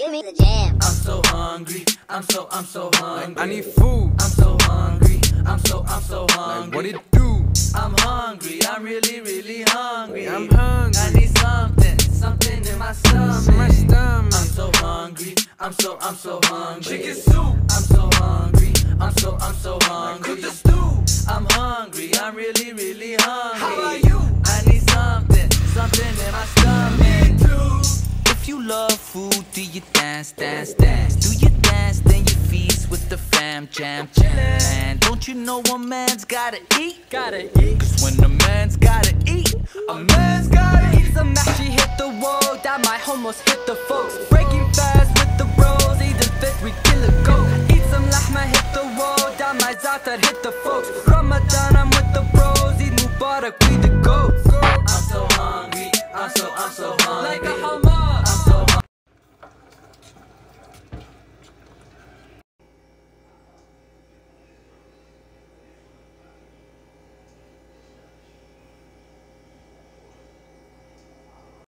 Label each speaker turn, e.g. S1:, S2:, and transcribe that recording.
S1: Give me the jam.
S2: I'm so hungry. I'm so, I'm so hungry.
S3: I need food.
S2: I'm so hungry. I'm so, I'm so hungry.
S3: What it do?
S2: I'm hungry. I'm really, really hungry.
S3: I'm hungry.
S2: I need something, something in my stomach.
S3: In my stomach.
S2: I'm so hungry. I'm so, I'm so hungry.
S3: Chicken soup.
S2: I'm so hungry. I'm so, I'm so hungry.
S3: Cook the stew.
S2: I'm hungry. I'm really, really hungry.
S3: How about you?
S2: Love food, do you dance, dance, dance? Do you dance, then you feast with the fam, jam, jam. Man, don't you know a man's gotta eat? Gotta eat. Cause when a man's gotta eat, a man's gotta eat.
S4: Some actually hit the wall that might almost hit the folks. Breaking fast with the bros, eating fish, we kill a goat. Eat some lahma, hit the wall, that my zaatar hit the folks. Ramadan, I'm with the bros, eat Mubarak, we the goats.
S2: I'm so hungry, I'm so, I'm so hungry.
S4: Like a